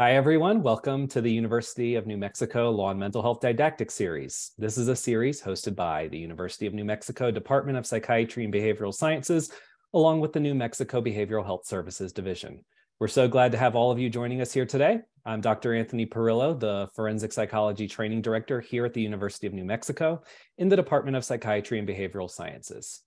Hi, everyone. Welcome to the University of New Mexico Law and Mental Health Didactic Series. This is a series hosted by the University of New Mexico Department of Psychiatry and Behavioral Sciences, along with the New Mexico Behavioral Health Services Division. We're so glad to have all of you joining us here today. I'm Dr. Anthony Perillo, the Forensic Psychology Training Director here at the University of New Mexico in the Department of Psychiatry and Behavioral Sciences.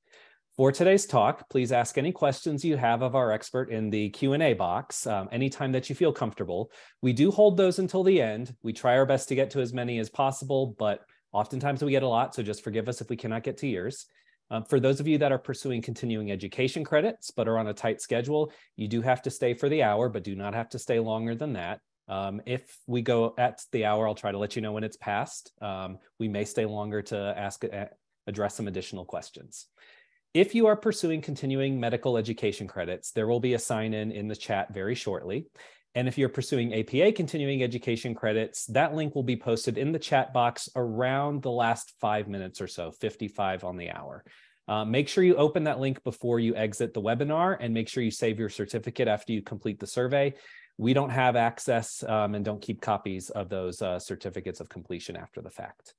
For today's talk, please ask any questions you have of our expert in the Q&A box um, anytime that you feel comfortable. We do hold those until the end. We try our best to get to as many as possible, but oftentimes we get a lot, so just forgive us if we cannot get to yours. Um, for those of you that are pursuing continuing education credits but are on a tight schedule, you do have to stay for the hour, but do not have to stay longer than that. Um, if we go at the hour, I'll try to let you know when it's past. Um, we may stay longer to ask address some additional questions. If you are pursuing continuing medical education credits, there will be a sign in in the chat very shortly. And if you're pursuing APA continuing education credits, that link will be posted in the chat box around the last five minutes or so, 55 on the hour. Uh, make sure you open that link before you exit the webinar and make sure you save your certificate after you complete the survey. We don't have access um, and don't keep copies of those uh, certificates of completion after the fact.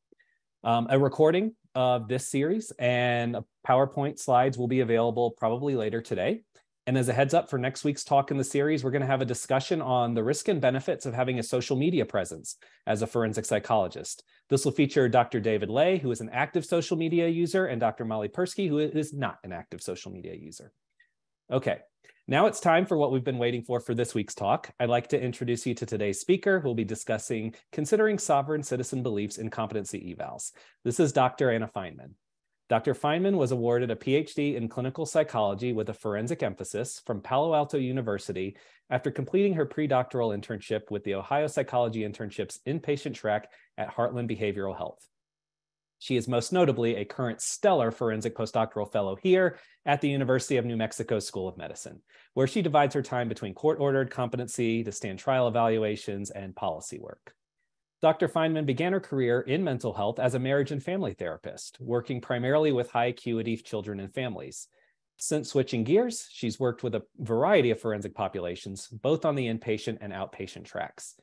Um, a recording of this series and PowerPoint slides will be available probably later today. And as a heads up for next week's talk in the series, we're going to have a discussion on the risk and benefits of having a social media presence as a forensic psychologist. This will feature Dr. David Lay, who is an active social media user, and Dr. Molly Persky, who is not an active social media user. Okay, now it's time for what we've been waiting for for this week's talk. I'd like to introduce you to today's speaker who will be discussing considering sovereign citizen beliefs in competency evals. This is Dr. Anna Feinman. Dr. Feinman was awarded a PhD in clinical psychology with a forensic emphasis from Palo Alto University after completing her pre-doctoral internship with the Ohio Psychology Internship's inpatient track at Heartland Behavioral Health. She is most notably a current stellar forensic postdoctoral fellow here at the University of New Mexico School of Medicine, where she divides her time between court ordered competency to stand trial evaluations and policy work. Dr. Feinman began her career in mental health as a marriage and family therapist, working primarily with high acuity children and families. Since switching gears, she's worked with a variety of forensic populations, both on the inpatient and outpatient tracks.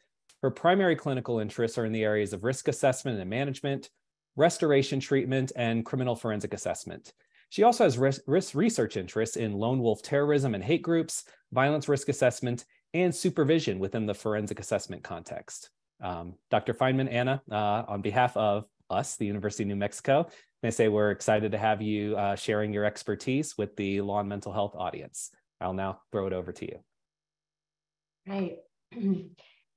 Her primary clinical interests are in the areas of risk assessment and management, restoration treatment, and criminal forensic assessment. She also has risk research interests in lone wolf terrorism and hate groups, violence risk assessment, and supervision within the forensic assessment context. Um, Dr. Feinman, Anna, uh, on behalf of us, the University of New Mexico, may say we're excited to have you uh, sharing your expertise with the law and mental health audience. I'll now throw it over to you. Right.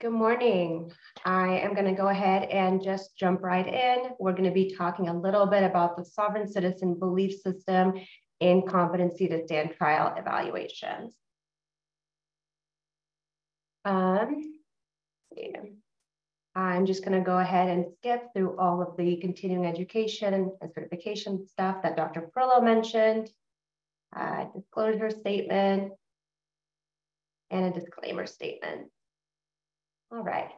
Good morning. I am going to go ahead and just jump right in. We're going to be talking a little bit about the sovereign citizen belief system in competency to stand trial evaluations. Um. I'm just going to go ahead and skip through all of the continuing education and certification stuff that Dr. Perillo mentioned, uh, disclosure statement, and a disclaimer statement. All right.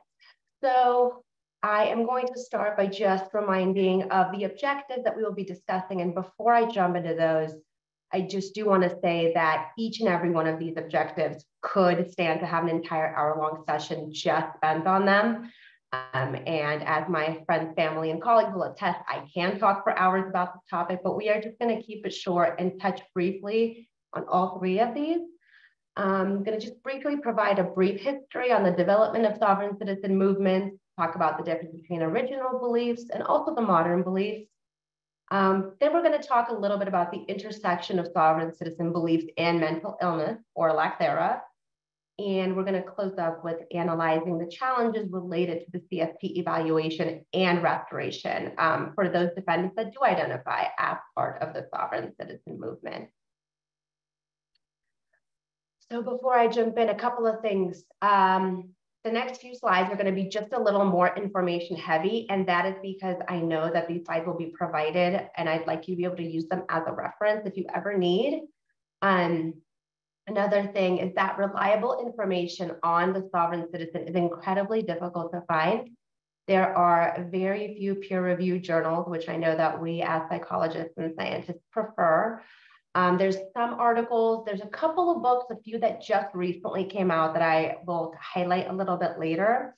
So I am going to start by just reminding of the objectives that we will be discussing. And before I jump into those, I just do want to say that each and every one of these objectives could stand to have an entire hour long session just spent on them. Um, and as my friends, family, and colleagues will attest, I can talk for hours about the topic, but we are just going to keep it short and touch briefly on all three of these. I'm going to just briefly provide a brief history on the development of sovereign citizen movements, talk about the difference between original beliefs and also the modern beliefs. Um, then we're going to talk a little bit about the intersection of sovereign citizen beliefs and mental illness or lack thereof. And we're going to close up with analyzing the challenges related to the CFP evaluation and restoration um, for those defendants that do identify as part of the sovereign citizen movement. So before I jump in, a couple of things. Um, the next few slides are going to be just a little more information heavy, and that is because I know that these slides will be provided, and I'd like you to be able to use them as a reference if you ever need. Um, another thing is that reliable information on the sovereign citizen is incredibly difficult to find. There are very few peer-reviewed journals, which I know that we as psychologists and scientists prefer. Um, there's some articles, there's a couple of books, a few that just recently came out that I will highlight a little bit later.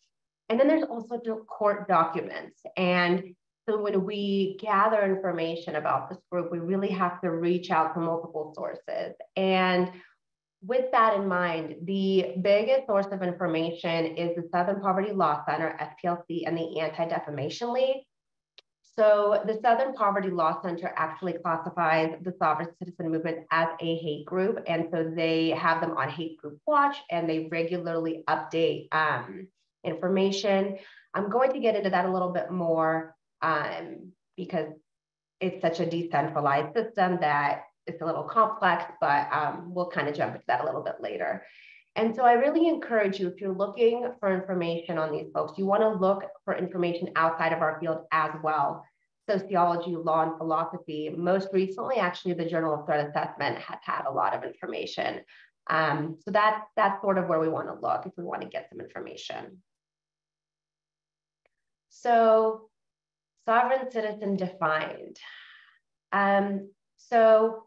And then there's also court documents. And so when we gather information about this group, we really have to reach out to multiple sources. And with that in mind, the biggest source of information is the Southern Poverty Law Center, SPLC, and the Anti-Defamation League. So the Southern Poverty Law Center actually classifies the sovereign citizen movement as a hate group. And so they have them on Hate Group Watch and they regularly update um, information. I'm going to get into that a little bit more um, because it's such a decentralized system that it's a little complex, but um, we'll kind of jump into that a little bit later. And so I really encourage you, if you're looking for information on these folks, you want to look for information outside of our field as well. Sociology, law, and philosophy. Most recently, actually, the Journal of Threat Assessment has had a lot of information. Um, so that, that's sort of where we want to look if we want to get some information. So sovereign citizen defined. Um, so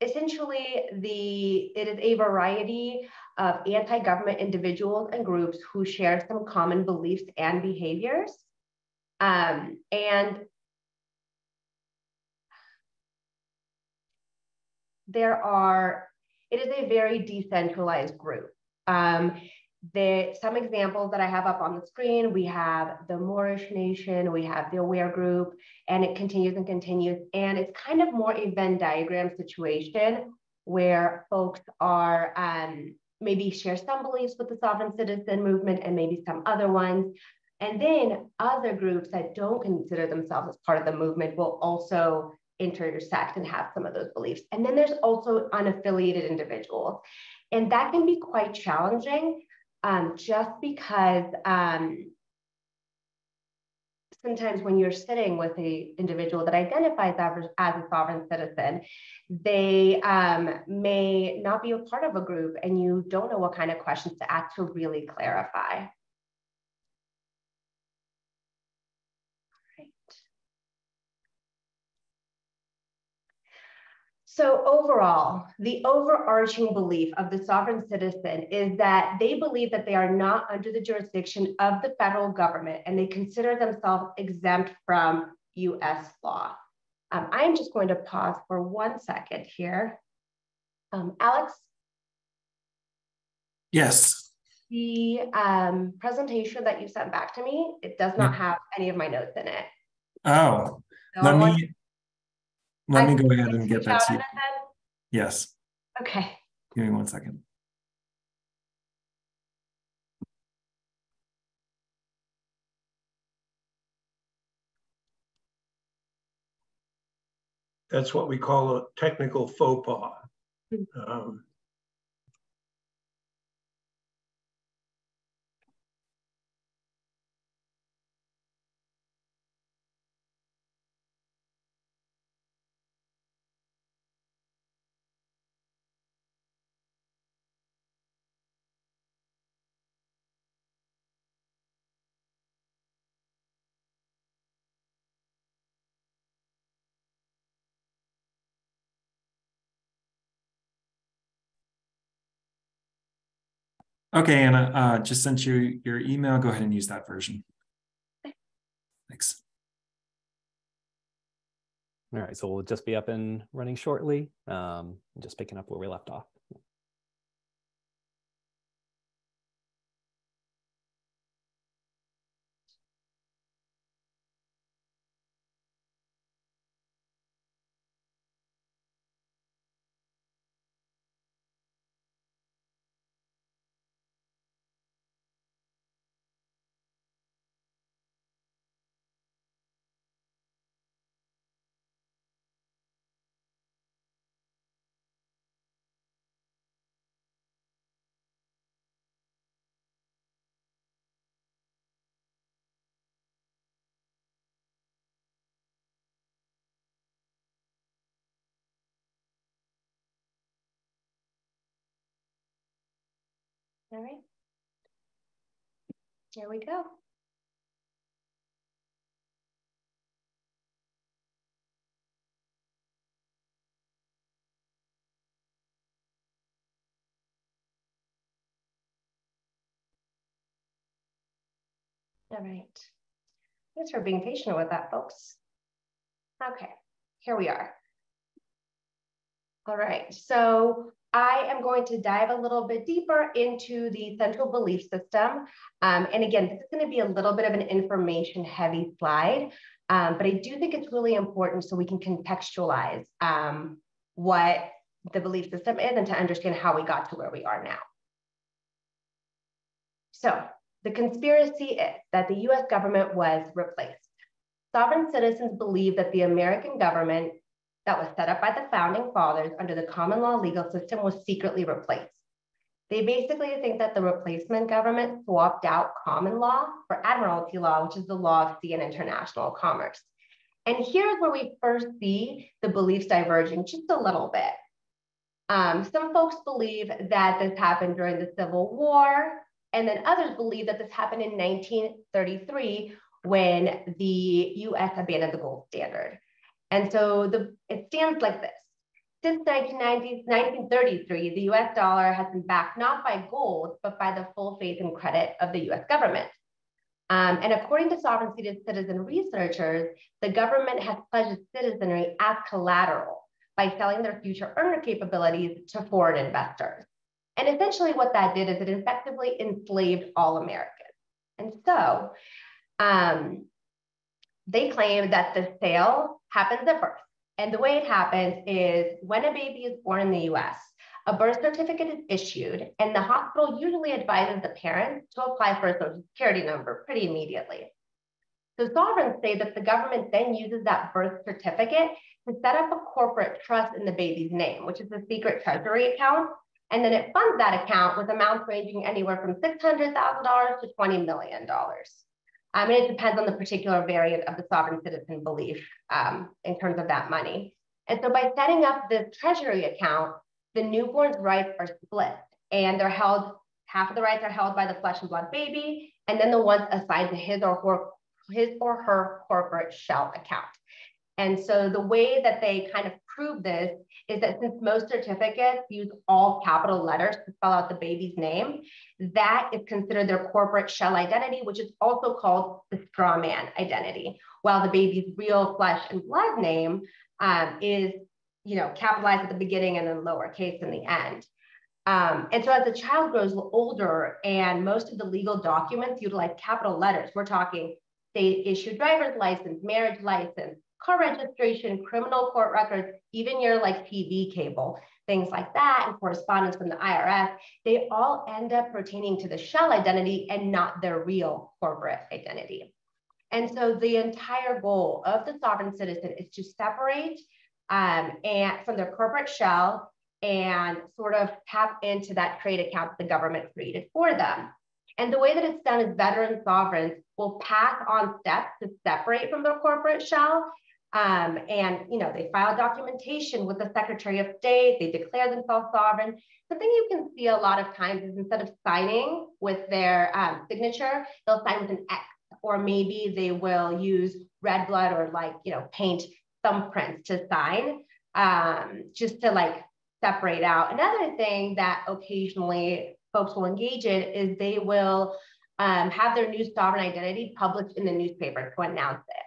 essentially the it is a variety of anti-government individuals and groups who share some common beliefs and behaviors. Um, and there are, it is a very decentralized group. Um, the, some examples that I have up on the screen, we have the Moorish Nation, we have the Aware Group, and it continues and continues. And it's kind of more a Venn diagram situation where folks are um, maybe share some beliefs with the sovereign citizen movement and maybe some other ones. And then other groups that don't consider themselves as part of the movement will also intersect and have some of those beliefs. And then there's also unaffiliated individuals. And that can be quite challenging um, just because um, sometimes when you're sitting with a individual that identifies as, as a sovereign citizen, they um, may not be a part of a group and you don't know what kind of questions to ask to really clarify. So overall, the overarching belief of the sovereign citizen is that they believe that they are not under the jurisdiction of the federal government and they consider themselves exempt from US law. Um, I'm just going to pause for one second here. Um, Alex? Yes. The um, presentation that you sent back to me, it does not have any of my notes in it. Oh, so let me let me go ahead and get that to you. Yes. Okay. Give me one second. That's what we call a technical faux pas. Hmm. Um, Okay, Anna, uh, just sent you your email. Go ahead and use that version. Thanks. All right, so we'll just be up and running shortly. Um, just picking up where we left off. All right. Here we go. All right. Thanks for being patient with that, folks. Okay, here we are. All right, so I am going to dive a little bit deeper into the central belief system. Um, and again, this is gonna be a little bit of an information heavy slide, um, but I do think it's really important so we can contextualize um, what the belief system is and to understand how we got to where we are now. So the conspiracy is that the US government was replaced. Sovereign citizens believe that the American government that was set up by the founding fathers under the common law legal system was secretly replaced. They basically think that the replacement government swapped out common law for admiralty law, which is the law of sea and international commerce. And here's where we first see the beliefs diverging just a little bit. Um, some folks believe that this happened during the Civil War, and then others believe that this happened in 1933 when the US abandoned the gold standard. And so the, it stands like this. Since 1990, 1933, the US dollar has been backed not by gold, but by the full faith and credit of the US government. Um, and according to sovereign citizen researchers, the government has pledged citizenry as collateral by selling their future earner capabilities to foreign investors. And essentially what that did is it effectively enslaved all Americans. And so um, they claim that the sale happens at birth. And the way it happens is when a baby is born in the US, a birth certificate is issued, and the hospital usually advises the parent to apply for a social security number pretty immediately. So sovereigns say that the government then uses that birth certificate to set up a corporate trust in the baby's name, which is a secret treasury account. And then it funds that account with amounts ranging anywhere from $600,000 to $20 million. Um, and it depends on the particular variant of the sovereign citizen belief um, in terms of that money. And so by setting up the treasury account, the newborn's rights are split and they're held, half of the rights are held by the flesh and blood baby, and then the ones assigned to his or her, his or her corporate shell account. And so the way that they kind of prove this is that since most certificates use all capital letters to spell out the baby's name, that is considered their corporate shell identity, which is also called the straw man identity, while the baby's real flesh and blood name um, is, you know, capitalized at the beginning and then lowercase in the end. Um, and so as the child grows older and most of the legal documents utilize capital letters, we're talking state issued driver's license, marriage license, car registration, criminal court records, even your like TV cable, things like that, and correspondence from the IRS, they all end up pertaining to the shell identity and not their real corporate identity. And so the entire goal of the sovereign citizen is to separate um, and from their corporate shell and sort of tap into that trade account the government created for them. And the way that it's done is veteran sovereigns will pass on steps to separate from their corporate shell um, and you know, they file documentation with the Secretary of State, they declare themselves sovereign. The thing you can see a lot of times is instead of signing with their um, signature, they'll sign with an X, or maybe they will use red blood or like, you know, paint thumbprints to sign, um, just to like separate out. Another thing that occasionally folks will engage in is they will um, have their new sovereign identity published in the newspaper to announce it.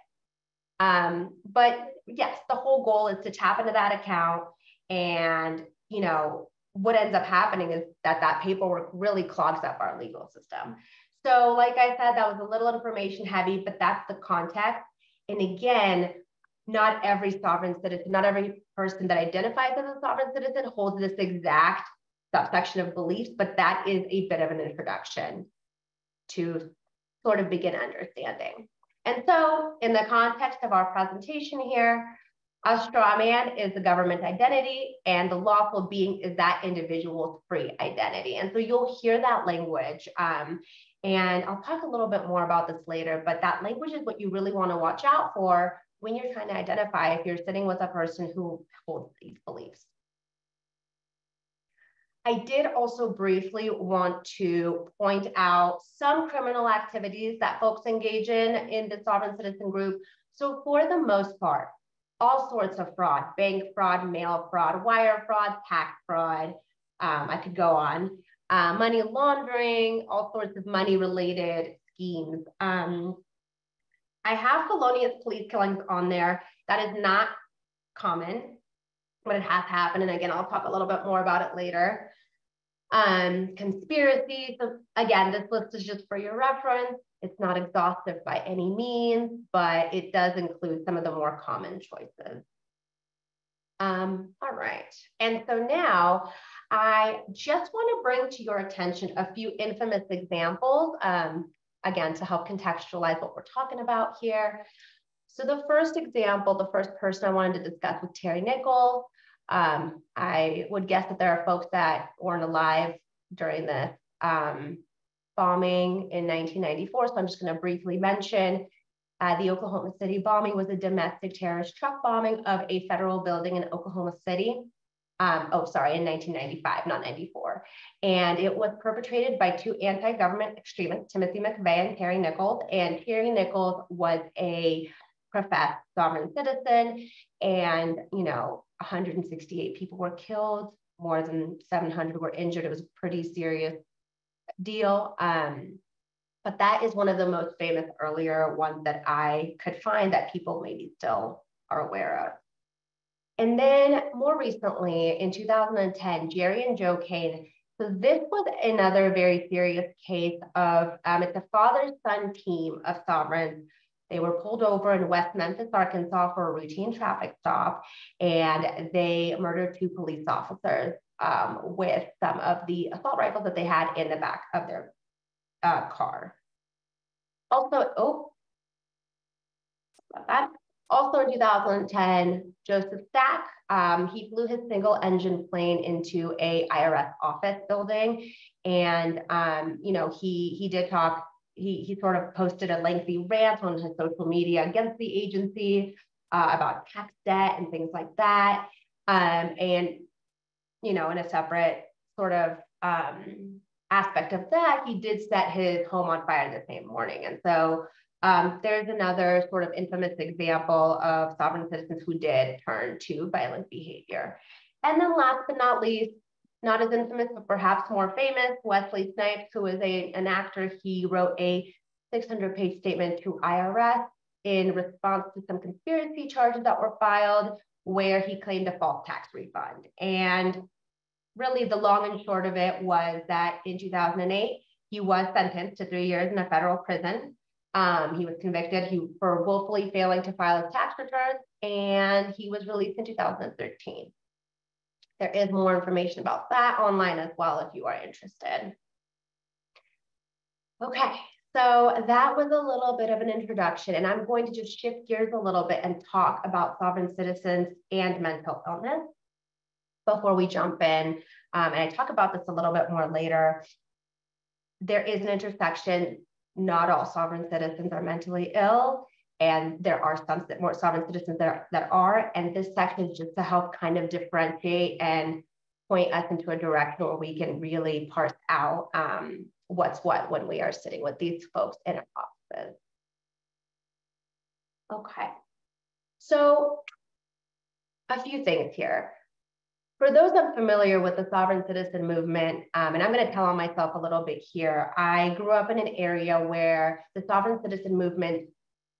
Um, but yes, the whole goal is to tap into that account and, you know, what ends up happening is that that paperwork really clogs up our legal system. So like I said, that was a little information heavy, but that's the context. And again, not every sovereign citizen, not every person that identifies as a sovereign citizen holds this exact subsection of beliefs, but that is a bit of an introduction to sort of begin understanding. And so in the context of our presentation here, a straw man is the government identity and the lawful being is that individual's free identity. And so you'll hear that language. Um, and I'll talk a little bit more about this later, but that language is what you really want to watch out for when you're trying to identify if you're sitting with a person who holds these beliefs. I did also briefly want to point out some criminal activities that folks engage in in the sovereign citizen group. So for the most part, all sorts of fraud, bank fraud, mail fraud, wire fraud, tax fraud, um, I could go on, uh, money laundering, all sorts of money related schemes. Um, I have felonious police killings on there. That is not common, but it has happened. And again, I'll talk a little bit more about it later. Um, conspiracy. So again, this list is just for your reference. It's not exhaustive by any means, but it does include some of the more common choices. Um, all right. And so now I just want to bring to your attention a few infamous examples, um, again, to help contextualize what we're talking about here. So the first example, the first person I wanted to discuss was Terry Nichols. Um, I would guess that there are folks that weren't alive during the um, bombing in 1994. So I'm just going to briefly mention uh, the Oklahoma City bombing was a domestic terrorist truck bombing of a federal building in Oklahoma City. Um, oh, sorry, in 1995, not 94. And it was perpetrated by two anti-government extremists, Timothy McVeigh and Terry Nichols. And Terry Nichols was a professed sovereign citizen and, you know, 168 people were killed, more than 700 were injured. It was a pretty serious deal. Um, but that is one of the most famous earlier ones that I could find that people maybe still are aware of. And then more recently in 2010, Jerry and Joe Kane. So this was another very serious case of, um, it's a father-son team of sovereigns. They were pulled over in West Memphis, Arkansas for a routine traffic stop, and they murdered two police officers um, with some of the assault rifles that they had in the back of their uh, car. Also, oh, that. Also in 2010, Joseph Stack, um, he flew his single engine plane into a IRS office building. And, um, you know, he, he did talk, he, he sort of posted a lengthy rant on his social media against the agency uh, about tax debt and things like that. Um, and, you know, in a separate sort of um, aspect of that, he did set his home on fire the same morning. And so um, there's another sort of infamous example of sovereign citizens who did turn to violent behavior. And then last but not least, not as infamous, but perhaps more famous, Wesley Snipes, who is a, an actor, he wrote a 600 page statement to IRS in response to some conspiracy charges that were filed where he claimed a false tax refund. And really the long and short of it was that in 2008, he was sentenced to three years in a federal prison. Um, he was convicted he, for willfully failing to file his tax returns, and he was released in 2013. There is more information about that online as well if you are interested. Okay, so that was a little bit of an introduction, and I'm going to just shift gears a little bit and talk about sovereign citizens and mental illness before we jump in. Um, and I talk about this a little bit more later. There is an intersection. Not all sovereign citizens are mentally ill, and there are some more sovereign citizens that are, that are. And this section is just to help kind of differentiate and point us into a direction where we can really parse out um, what's what when we are sitting with these folks in our offices. Okay, so a few things here. For those unfamiliar with the sovereign citizen movement, um, and I'm going to tell on myself a little bit here, I grew up in an area where the sovereign citizen movement,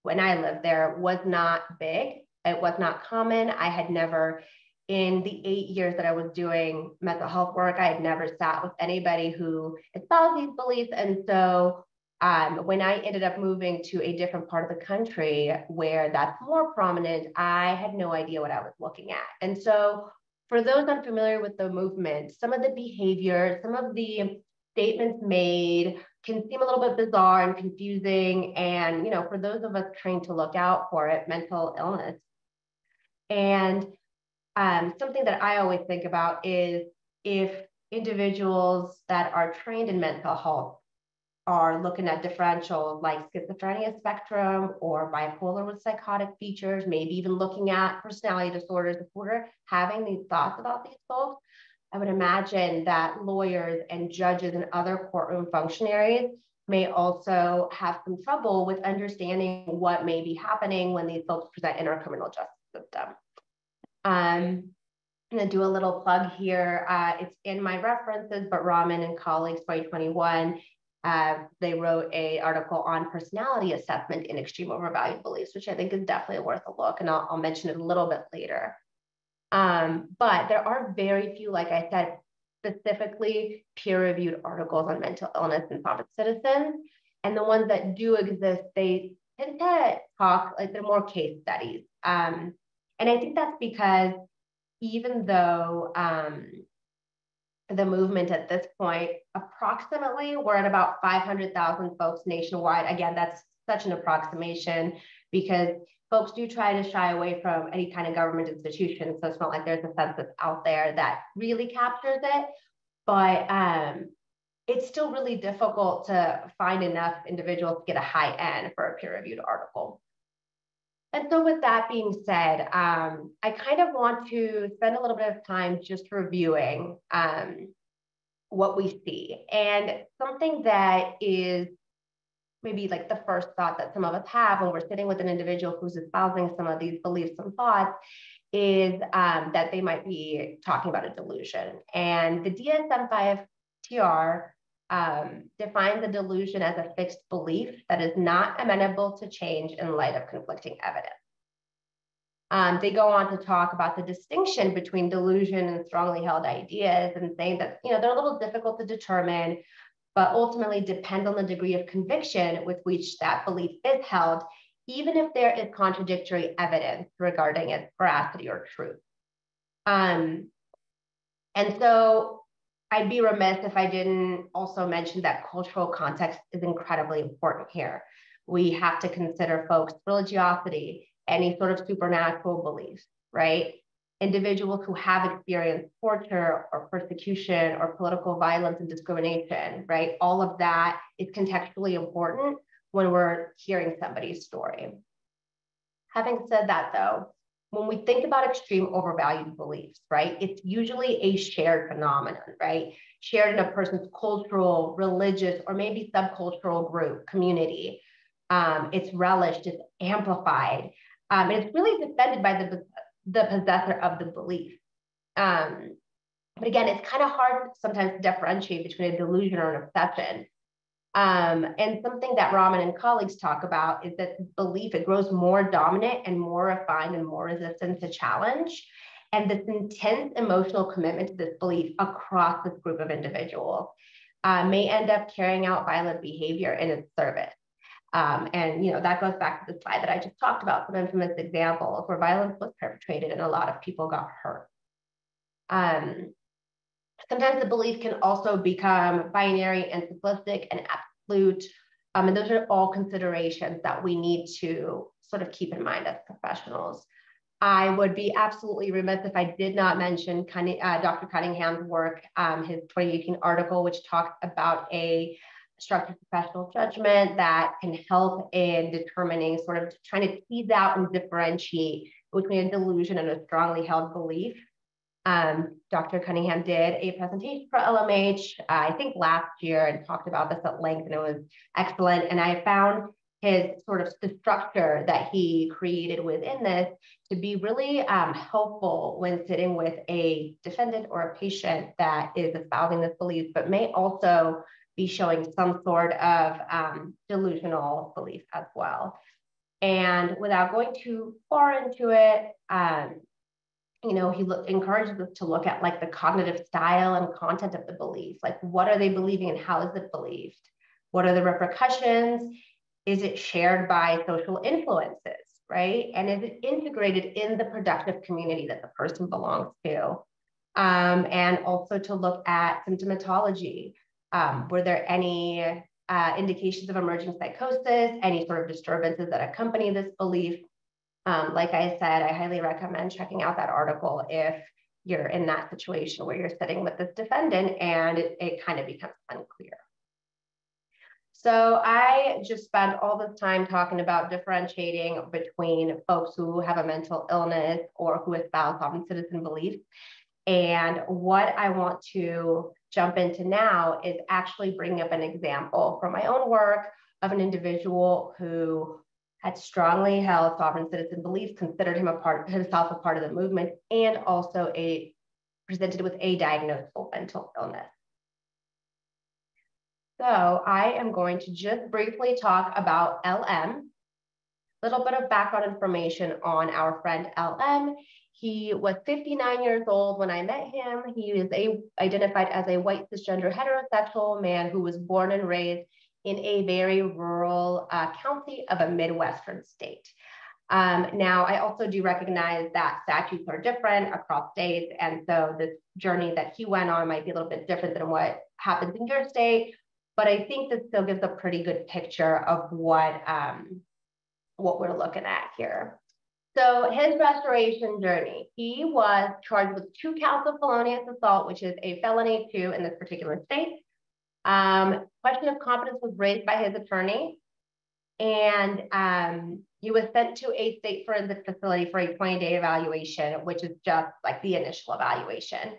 when I lived there, was not big. It was not common. I had never, in the eight years that I was doing mental health work, I had never sat with anybody who espoused these beliefs. And so um, when I ended up moving to a different part of the country where that's more prominent, I had no idea what I was looking at. And so for those unfamiliar with the movement, some of the behavior, some of the statements made can seem a little bit bizarre and confusing. And, you know, for those of us trained to look out for it, mental illness. And um, something that I always think about is if individuals that are trained in mental health are looking at differentials like schizophrenia spectrum or bipolar with psychotic features, maybe even looking at personality disorders, we're having these thoughts about these folks, I would imagine that lawyers and judges and other courtroom functionaries may also have some trouble with understanding what may be happening when these folks present in our criminal justice system. Um, I'm gonna do a little plug here. Uh, it's in my references, but Rahman and colleagues 2021 uh, they wrote a article on personality assessment in extreme overvalued beliefs, which I think is definitely worth a look, and I'll, I'll mention it a little bit later. Um, but there are very few, like I said, specifically peer-reviewed articles on mental illness and sovereign citizens. And the ones that do exist, they tend to talk like they're more case studies. Um, and I think that's because even though um, the movement at this point, approximately, we're at about 500,000 folks nationwide. Again, that's such an approximation because folks do try to shy away from any kind of government institution. So it's not like there's a census out there that really captures it. But um, it's still really difficult to find enough individuals to get a high end for a peer-reviewed article. And so with that being said, um, I kind of want to spend a little bit of time just reviewing um, what we see. And something that is maybe like the first thought that some of us have when we're sitting with an individual who's espousing some of these beliefs and thoughts is um, that they might be talking about a delusion. And the DSM-5 TR um, defines a delusion as a fixed belief that is not amenable to change in light of conflicting evidence. Um, they go on to talk about the distinction between delusion and strongly held ideas and saying that you know they're a little difficult to determine, but ultimately depend on the degree of conviction with which that belief is held, even if there is contradictory evidence regarding its veracity or truth. Um, and so I'd be remiss if I didn't also mention that cultural context is incredibly important here. We have to consider folks' religiosity, any sort of supernatural beliefs, right? Individuals who have experienced torture or persecution or political violence and discrimination, right? All of that is contextually important when we're hearing somebody's story. Having said that, though, when we think about extreme overvalued beliefs, right, it's usually a shared phenomenon, right? Shared in a person's cultural, religious, or maybe subcultural group, community. Um, it's relished, it's amplified, um, and it's really defended by the, the possessor of the belief. Um, but again, it's kind of hard sometimes to differentiate between a delusion or an obsession. Um, and something that Rahman and colleagues talk about is that belief, it grows more dominant and more refined and more resistant to challenge. And this intense emotional commitment to this belief across this group of individuals uh, may end up carrying out violent behavior in its service. Um, and you know that goes back to the slide that I just talked about, some infamous examples where violence was perpetrated and a lot of people got hurt. Um, sometimes the belief can also become binary and simplistic and absolute. Um, and those are all considerations that we need to sort of keep in mind as professionals. I would be absolutely remiss if I did not mention uh, Dr. Cunningham's work, um, his 2018 article, which talks about a structured professional judgment that can help in determining sort of trying to tease out and differentiate between a delusion and a strongly held belief. Um, Dr. Cunningham did a presentation for LMH, uh, I think last year, and talked about this at length, and it was excellent. And I found his sort of the structure that he created within this to be really um, helpful when sitting with a defendant or a patient that is espousing this belief, but may also be showing some sort of um, delusional belief as well. And without going too far into it, um, you know, he look, encourages us to look at like the cognitive style and content of the belief. Like, what are they believing and how is it believed? What are the repercussions? Is it shared by social influences, right? And is it integrated in the productive community that the person belongs to? Um, and also to look at symptomatology. Um, were there any uh, indications of emerging psychosis, any sort of disturbances that accompany this belief? Um, like I said, I highly recommend checking out that article if you're in that situation where you're sitting with this defendant and it, it kind of becomes unclear. So I just spent all this time talking about differentiating between folks who have a mental illness or who espouse sovereign citizen beliefs. And what I want to jump into now is actually bringing up an example from my own work of an individual who had strongly held sovereign citizen beliefs, considered him a part, himself a part of the movement, and also a presented with a diagnosable mental illness. So I am going to just briefly talk about LM. A little bit of background information on our friend LM. He was 59 years old when I met him. He is a, identified as a white cisgender heterosexual man who was born and raised in a very rural uh, county of a Midwestern state. Um, now, I also do recognize that statutes are different across states. And so this journey that he went on might be a little bit different than what happens in your state. But I think this still gives a pretty good picture of what, um, what we're looking at here. So his restoration journey, he was charged with two counts of felonious assault, which is a felony two in this particular state. Um, question of competence was raised by his attorney. And um, he was sent to a state forensic facility for a 20 day evaluation, which is just like the initial evaluation.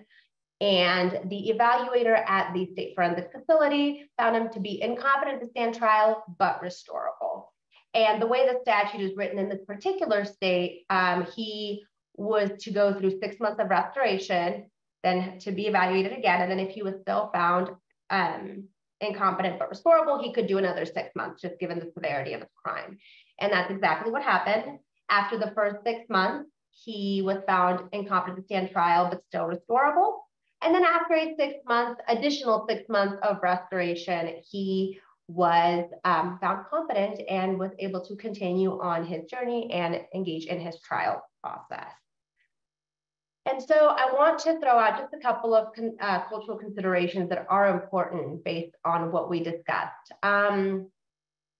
And the evaluator at the state forensic facility found him to be incompetent to stand trial, but restorable. And the way the statute is written in this particular state, um, he was to go through six months of restoration, then to be evaluated again. And then if he was still found um, incompetent but restorable, he could do another six months, just given the severity of his crime. And that's exactly what happened. After the first six months, he was found incompetent to stand trial, but still restorable. And then after a six months, additional six months of restoration, he was um, found competent and was able to continue on his journey and engage in his trial process. And so I want to throw out just a couple of uh, cultural considerations that are important based on what we discussed. Um,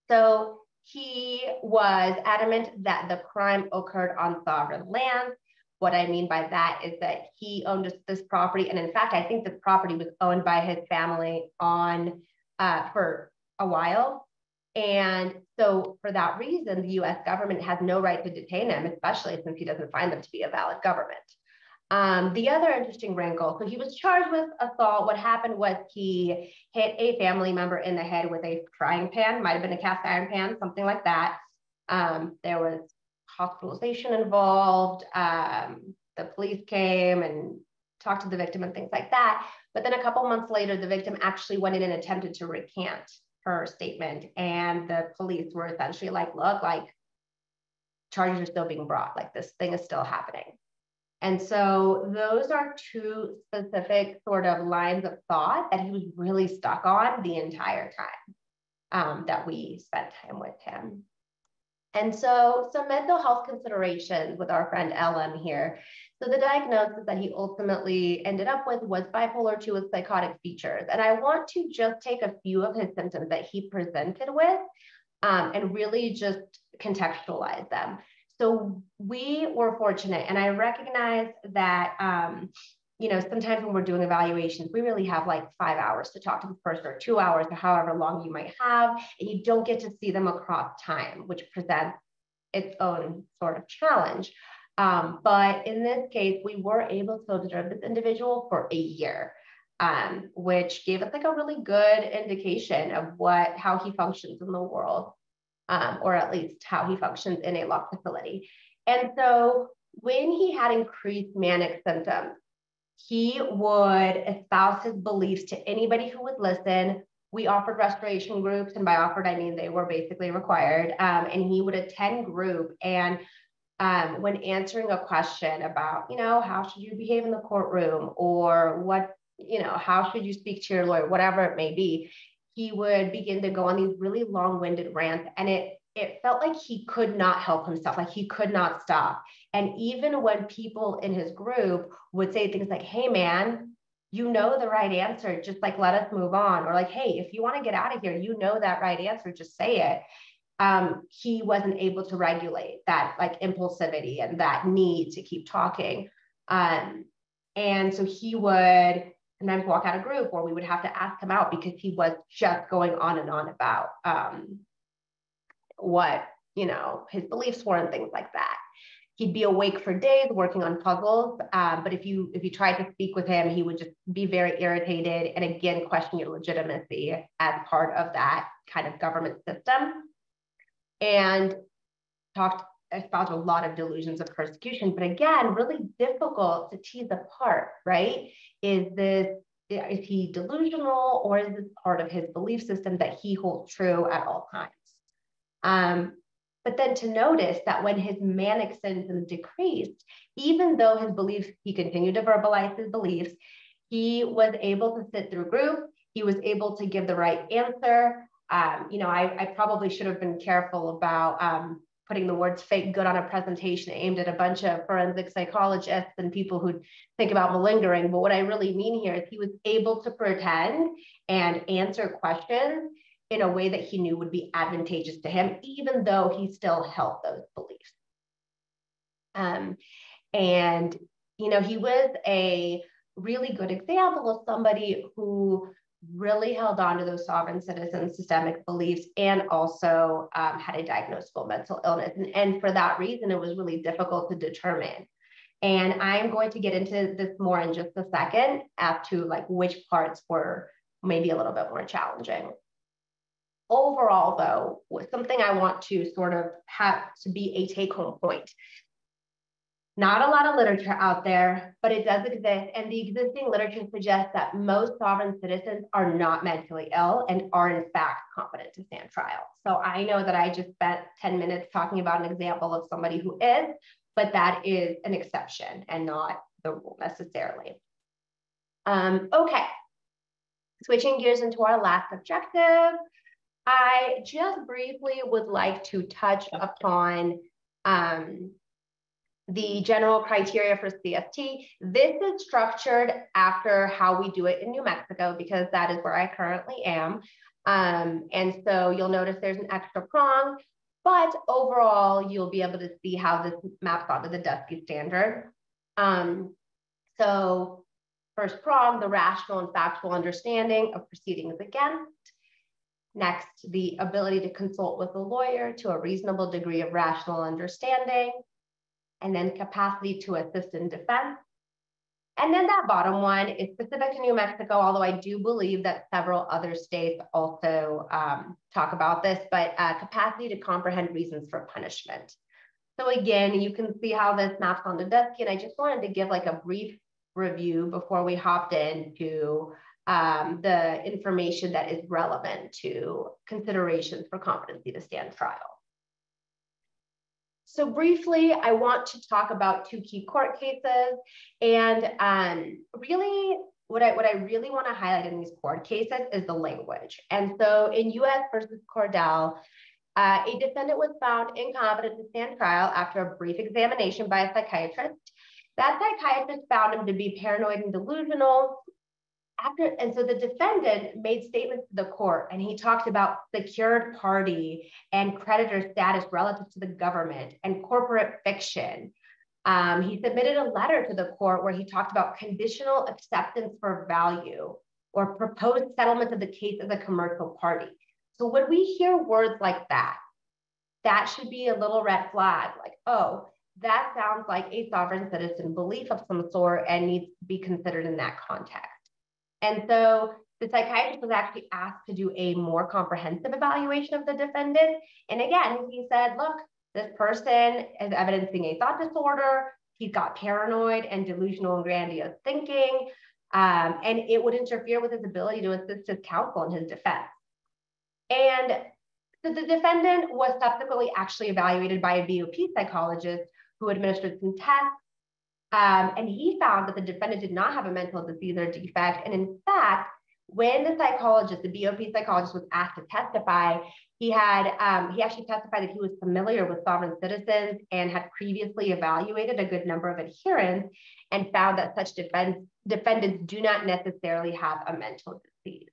so he was adamant that the crime occurred on sovereign land. What I mean by that is that he owned this property. And in fact, I think this property was owned by his family on uh, for a while. And so for that reason, the US government has no right to detain him, especially since he doesn't find them to be a valid government. Um, the other interesting wrinkle, so he was charged with assault. What happened was he hit a family member in the head with a frying pan, might have been a cast iron pan, something like that. Um, there was hospitalization involved. Um, the police came and talked to the victim and things like that. But then a couple months later, the victim actually went in and attempted to recant her statement. And the police were essentially like, look, like charges are still being brought, like this thing is still happening. And so those are two specific sort of lines of thought that he was really stuck on the entire time um, that we spent time with him. And so some mental health considerations with our friend LM here. So the diagnosis that he ultimately ended up with was bipolar 2 with psychotic features. And I want to just take a few of his symptoms that he presented with um, and really just contextualize them. So we were fortunate, and I recognize that, um, you know, sometimes when we're doing evaluations, we really have like five hours to talk to the person or two hours or however long you might have, and you don't get to see them across time, which presents its own sort of challenge. Um, but in this case, we were able to observe this individual for a year. Um, which gave us like a really good indication of what how he functions in the world um, or at least how he functions in a locked facility. And so when he had increased manic symptoms, he would espouse his beliefs to anybody who would listen. We offered restoration groups, and by offered, I mean they were basically required. Um, and he would attend group. And um, when answering a question about, you know, how should you behave in the courtroom or what, you know, how should you speak to your lawyer, whatever it may be, he would begin to go on these really long-winded rants and it it felt like he could not help himself like he could not stop and even when people in his group would say things like hey man you know the right answer just like let us move on or like hey if you want to get out of here you know that right answer just say it um, he wasn't able to regulate that like impulsivity and that need to keep talking. Um, and so he would sometimes walk out of group or we would have to ask him out because he was just going on and on about um, what you know his beliefs were and things like that he'd be awake for days working on puzzles. Um, but if you if you tried to speak with him he would just be very irritated and again question your legitimacy as part of that kind of government system. And talked espoused a lot of delusions of persecution. But again really difficult to tease apart right? Is this is he delusional or is this part of his belief system that he holds true at all times? Um, but then to notice that when his manic symptoms decreased, even though his beliefs, he continued to verbalize his beliefs, he was able to sit through group, he was able to give the right answer. Um, you know, I, I, probably should have been careful about um, putting the words fake good on a presentation aimed at a bunch of forensic psychologists and people who think about malingering. But what I really mean here is he was able to pretend and answer questions in a way that he knew would be advantageous to him, even though he still held those beliefs. Um, and, you know, he was a really good example of somebody who really held on to those sovereign citizen systemic beliefs and also um, had a diagnosable mental illness. And, and for that reason, it was really difficult to determine. And I'm going to get into this more in just a second as to like which parts were maybe a little bit more challenging. Overall, though, something I want to sort of have to be a take home point not a lot of literature out there, but it does exist. And the existing literature suggests that most sovereign citizens are not mentally ill and are in fact competent to stand trial. So I know that I just spent 10 minutes talking about an example of somebody who is, but that is an exception and not the rule necessarily. Um, okay, switching gears into our last objective, I just briefly would like to touch upon um, the general criteria for CST. This is structured after how we do it in New Mexico because that is where I currently am. Um, and so you'll notice there's an extra prong, but overall you'll be able to see how this maps onto the Dusky standard. Um, so first prong, the rational and factual understanding of proceedings against. Next, the ability to consult with a lawyer to a reasonable degree of rational understanding and then capacity to assist in defense. And then that bottom one is specific to New Mexico, although I do believe that several other states also um, talk about this, but uh, capacity to comprehend reasons for punishment. So again, you can see how this maps on the desk, and I just wanted to give like a brief review before we hopped into um, the information that is relevant to considerations for competency to stand trial. So briefly, I want to talk about two key court cases and um, really what I, what I really want to highlight in these court cases is the language. And so in US versus Cordell, uh, a defendant was found incompetent to stand trial after a brief examination by a psychiatrist. That psychiatrist found him to be paranoid and delusional, after and so the defendant made statements to the court and he talked about secured party and creditor status relative to the government and corporate fiction. Um, he submitted a letter to the court where he talked about conditional acceptance for value or proposed settlement of the case as a commercial party. So when we hear words like that that should be a little red flag like oh that sounds like a sovereign citizen belief of some sort and needs to be considered in that context and so the psychiatrist was actually asked to do a more comprehensive evaluation of the defendant. And again, he said, look, this person is evidencing a thought disorder. He's got paranoid and delusional and grandiose thinking. Um, and it would interfere with his ability to assist his counsel in his defense. And so the defendant was subsequently actually evaluated by a BOP psychologist who administered some tests um, and he found that the defendant did not have a mental disease or defect. And in fact, when the psychologist, the BOP psychologist, was asked to testify, he had um, he actually testified that he was familiar with sovereign citizens and had previously evaluated a good number of adherents and found that such defense, defendants do not necessarily have a mental disease.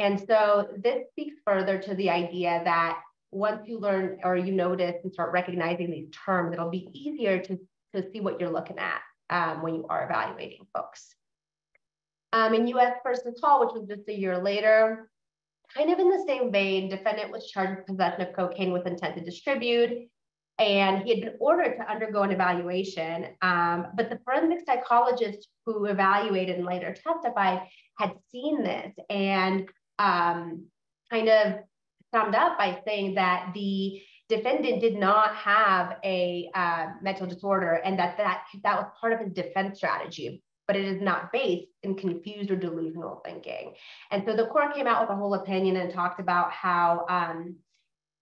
And so this speaks further to the idea that once you learn or you notice and start recognizing these terms, it'll be easier to to see what you're looking at um, when you are evaluating folks. Um, in US versus Hall, which was just a year later, kind of in the same vein, defendant was charged with possession of cocaine with intent to distribute, and he had been ordered to undergo an evaluation. Um, but the forensic psychologist who evaluated and later testified had seen this and um, kind of summed up by saying that the defendant did not have a uh, mental disorder and that, that that was part of his defense strategy but it is not based in confused or delusional thinking. And so the court came out with a whole opinion and talked about how, um,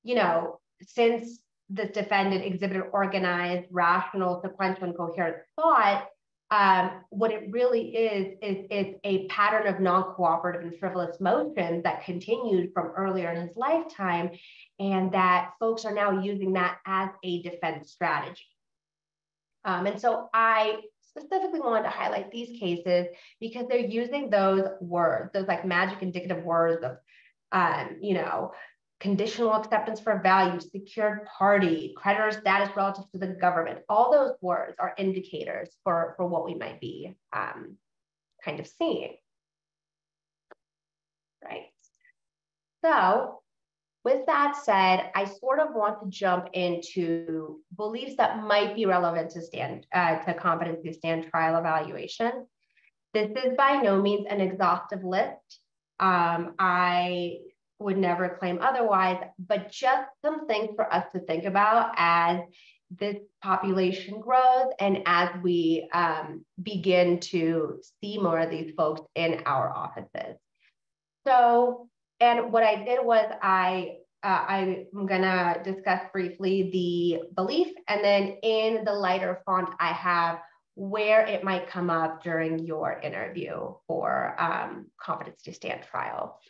you know, since the defendant exhibited organized, rational, sequential, and coherent thought, um, what it really is, is, is a pattern of non-cooperative and frivolous motions that continued from earlier in his lifetime, and that folks are now using that as a defense strategy. Um, and so I specifically wanted to highlight these cases because they're using those words, those like magic indicative words of, um, you know, conditional acceptance for value, secured party, creditor status relative to the government. All those words are indicators for, for what we might be um, kind of seeing. Right. So with that said, I sort of want to jump into beliefs that might be relevant to stand uh, to competency stand trial evaluation. This is by no means an exhaustive list. Um, I would never claim otherwise, but just some things for us to think about as this population grows and as we um, begin to see more of these folks in our offices. So and what I did was I uh, I'm gonna discuss briefly the belief, and then in the lighter font, I have where it might come up during your interview for um, competency stand trial.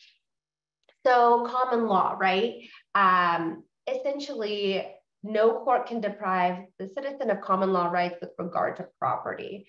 So common law, right? Um, essentially, no court can deprive the citizen of common law rights with regard to property.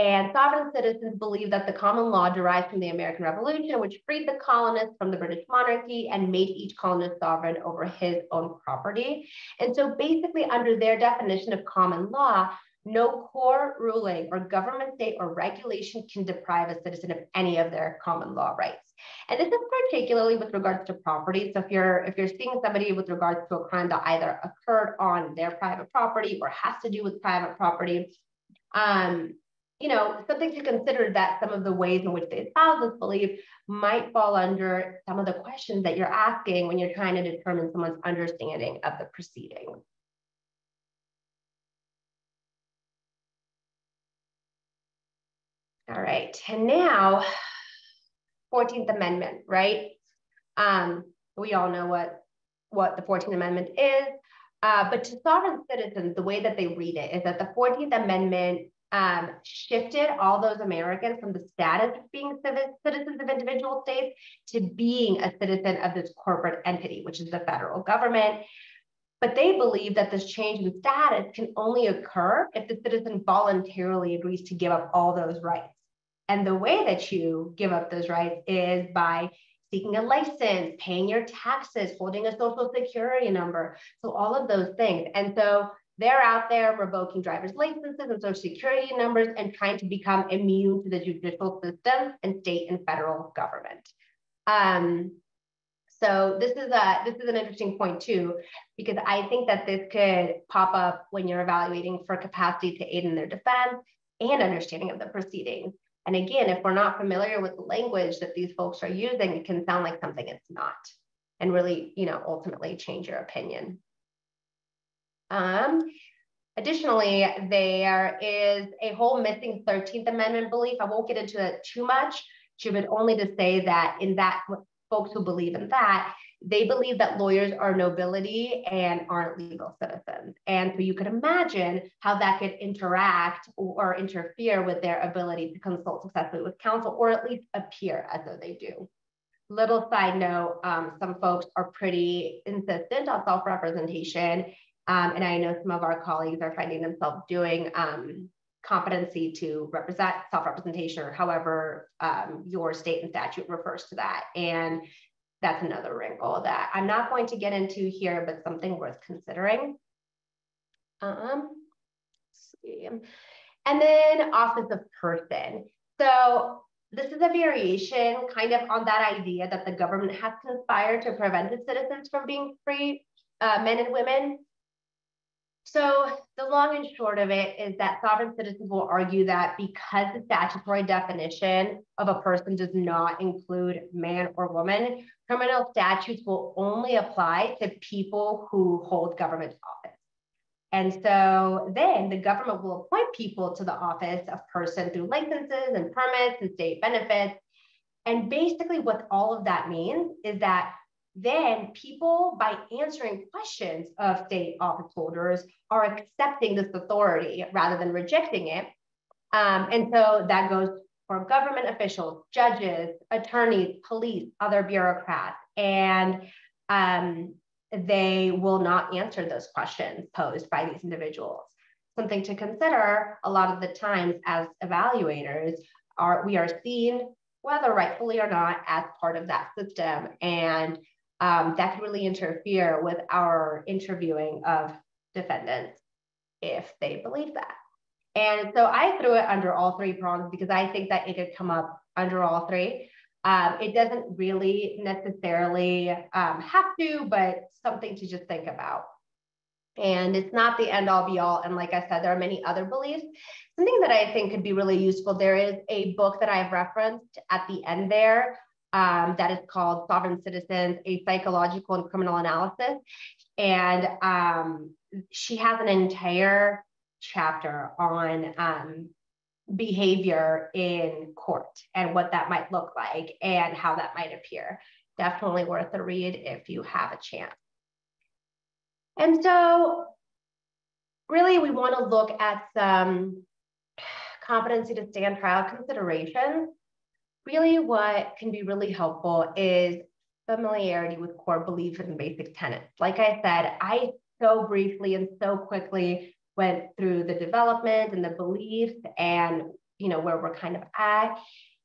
And sovereign citizens believe that the common law derived from the American Revolution, which freed the colonists from the British monarchy and made each colonist sovereign over his own property. And so basically under their definition of common law, no court ruling or government state or regulation can deprive a citizen of any of their common law rights. And this is particularly with regards to property. So if you're if you're seeing somebody with regards to a crime that either occurred on their private property or has to do with private property, um, you know, something to consider that some of the ways in which they espouse this belief might fall under some of the questions that you're asking when you're trying to determine someone's understanding of the proceeding. All right, and now 14th Amendment, right? Um, we all know what, what the 14th Amendment is, uh, but to sovereign citizens, the way that they read it is that the 14th Amendment um, shifted all those Americans from the status of being citizens of individual states to being a citizen of this corporate entity, which is the federal government. But they believe that this change in status can only occur if the citizen voluntarily agrees to give up all those rights. And the way that you give up those rights is by seeking a license, paying your taxes, holding a social security number. So all of those things. And so they're out there revoking driver's licenses and social security numbers and trying to become immune to the judicial system and state and federal government. Um, so this is a this is an interesting point too, because I think that this could pop up when you're evaluating for capacity to aid in their defense and understanding of the proceedings. And again, if we're not familiar with the language that these folks are using, it can sound like something it's not, and really, you know, ultimately change your opinion. Um, additionally, there is a whole missing 13th Amendment belief. I won't get into it too much, but only to say that in that, folks who believe in that, they believe that lawyers are nobility and aren't legal citizens. And so you could imagine how that could interact or interfere with their ability to consult successfully with counsel or at least appear as though they do. Little side note, um, some folks are pretty insistent on self-representation um, and I know some of our colleagues are finding themselves doing um, competency to represent self-representation or however um, your state and statute refers to that. And that's another wrinkle that I'm not going to get into here, but something worth considering. Um, see. And then office of person. So this is a variation kind of on that idea that the government has conspired to prevent its citizens from being free, uh, men and women. So the long and short of it is that sovereign citizens will argue that because the statutory definition of a person does not include man or woman, criminal statutes will only apply to people who hold government office. And so then the government will appoint people to the office of person through licenses and permits and state benefits. And basically, what all of that means is that then people, by answering questions of state office holders, are accepting this authority rather than rejecting it. Um, and so that goes for government officials, judges, attorneys, police, other bureaucrats. And um, they will not answer those questions posed by these individuals. Something to consider a lot of the times as evaluators are we are seen, whether rightfully or not, as part of that system. And um, that could really interfere with our interviewing of defendants if they believe that. And so I threw it under all three prongs because I think that it could come up under all three. Um, it doesn't really necessarily um, have to, but something to just think about. And it's not the end all be all. And like I said, there are many other beliefs. Something that I think could be really useful there is a book that I've referenced at the end there um, that is called Sovereign Citizens, a Psychological and Criminal Analysis. And um, she has an entire chapter on um, behavior in court and what that might look like and how that might appear. Definitely worth a read if you have a chance. And so really we want to look at some competency to stand trial considerations. Really what can be really helpful is familiarity with core beliefs and basic tenets. Like I said, I so briefly and so quickly went through the development and the beliefs and you know where we're kind of at